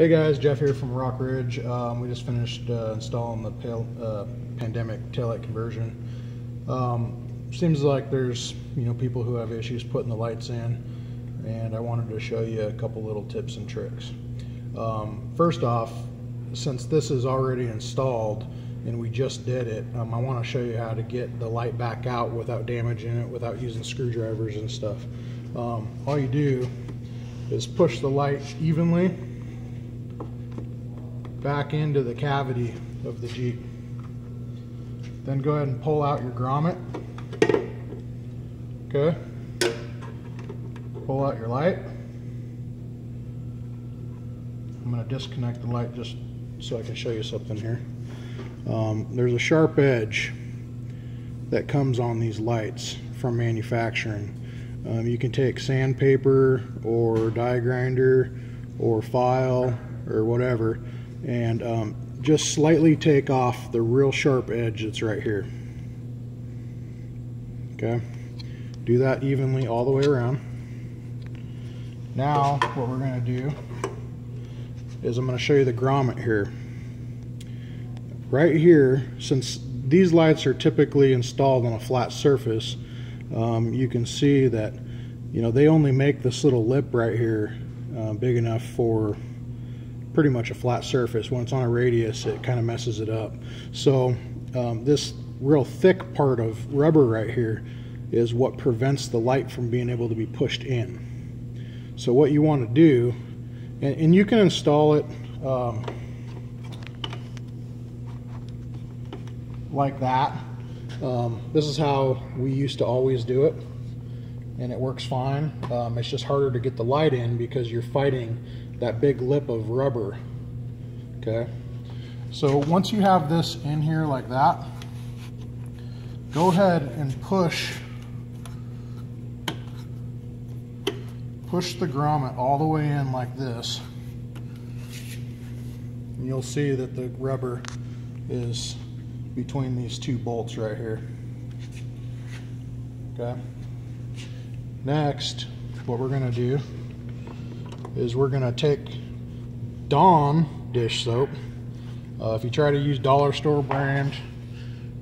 Hey guys, Jeff here from Rockridge. Um, we just finished uh, installing the pale, uh, pandemic taillight conversion. Um, seems like there's you know people who have issues putting the lights in, and I wanted to show you a couple little tips and tricks. Um, first off, since this is already installed and we just did it, um, I want to show you how to get the light back out without damaging it, without using screwdrivers and stuff. Um, all you do is push the light evenly back into the cavity of the Jeep. Then go ahead and pull out your grommet. Okay. Pull out your light. I'm going to disconnect the light just so I can show you something here. Um, there's a sharp edge that comes on these lights from manufacturing. Um, you can take sandpaper or die grinder or file or whatever and um, just slightly take off the real sharp edge that's right here. Okay, do that evenly all the way around. Now what we're going to do is I'm going to show you the grommet here. Right here, since these lights are typically installed on a flat surface, um, you can see that you know they only make this little lip right here uh, big enough for pretty much a flat surface. When it's on a radius, it kind of messes it up. So um, this real thick part of rubber right here is what prevents the light from being able to be pushed in. So what you want to do, and, and you can install it um, like that. Um, this is how we used to always do it and it works fine. Um, it's just harder to get the light in because you're fighting that big lip of rubber. Okay. So once you have this in here like that, go ahead and push push the grommet all the way in like this. And you'll see that the rubber is between these two bolts right here. Okay. Next, what we're going to do is we're going to take Dawn dish soap. Uh, if you try to use dollar store brand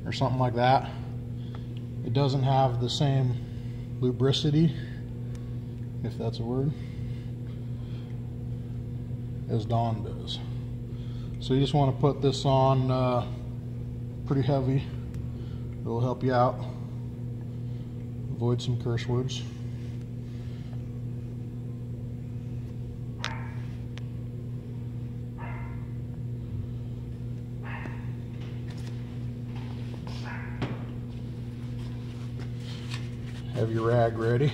or something like that, it doesn't have the same lubricity, if that's a word, as Dawn does. So you just want to put this on uh, pretty heavy. It'll help you out. Avoid some curse words. Have your rag ready.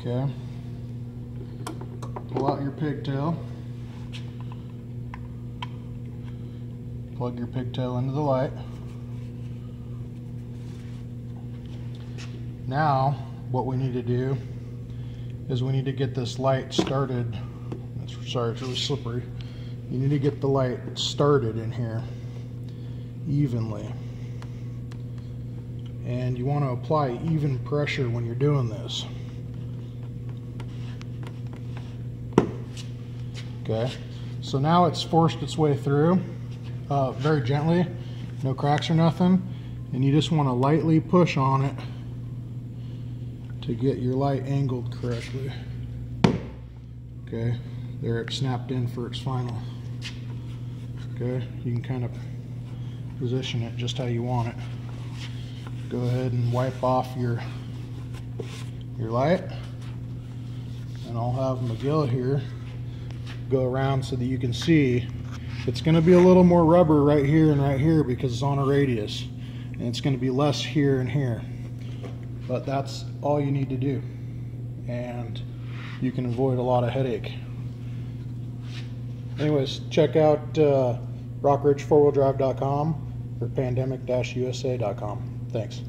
Okay. Pull out your pigtail. Plug your pigtail into the light. Now, what we need to do is we need to get this light started. Sorry, it's really slippery. You need to get the light started in here evenly and you want to apply even pressure when you're doing this. Okay, so now it's forced its way through uh, very gently, no cracks or nothing, and you just want to lightly push on it to get your light angled correctly. Okay, there it snapped in for its final. Okay, you can kind of position it just how you want it go ahead and wipe off your your light. And I'll have McGill here go around so that you can see. It's going to be a little more rubber right here and right here because it's on a radius. And it's going to be less here and here. But that's all you need to do. And you can avoid a lot of headache. Anyways check out uh, rockridge4wheeldrive.com or pandemic-usa.com Thanks.